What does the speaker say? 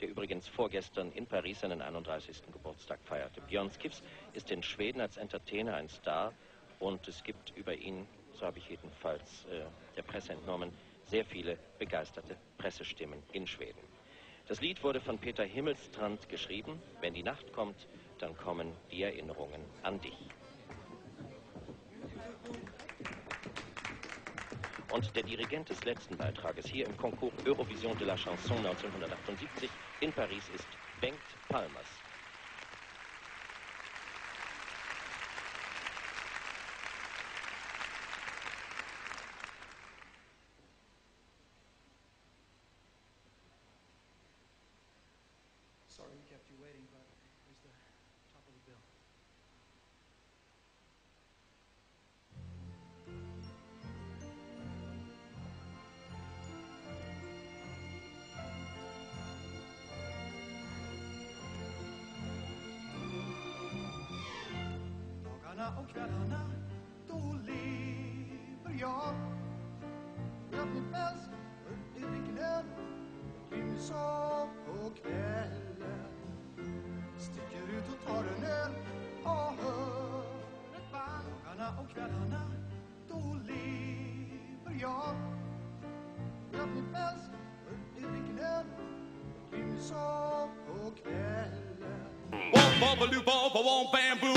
der übrigens vorgestern in Paris seinen 31. Geburtstag feierte. Björn Skifs ist in Schweden als Entertainer ein Star und es gibt über ihn, so habe ich jedenfalls äh, der Presse entnommen, sehr viele begeisterte Pressestimmen in Schweden. Das Lied wurde von Peter Himmelstrand geschrieben. Wenn die Nacht kommt, dann kommen die Erinnerungen an dich. Und der Dirigent des letzten Beitrages hier im Concours Eurovision de la Chanson 1978 in Paris ist Bengt Palmers. Sorry we kept you waiting, but here's the top of the bill. Dagarna och kvällarna, då lever jag. Upp i om kvällarna lever jag. I dricker öl, på kvällen. Womp, a loop, womp, womp.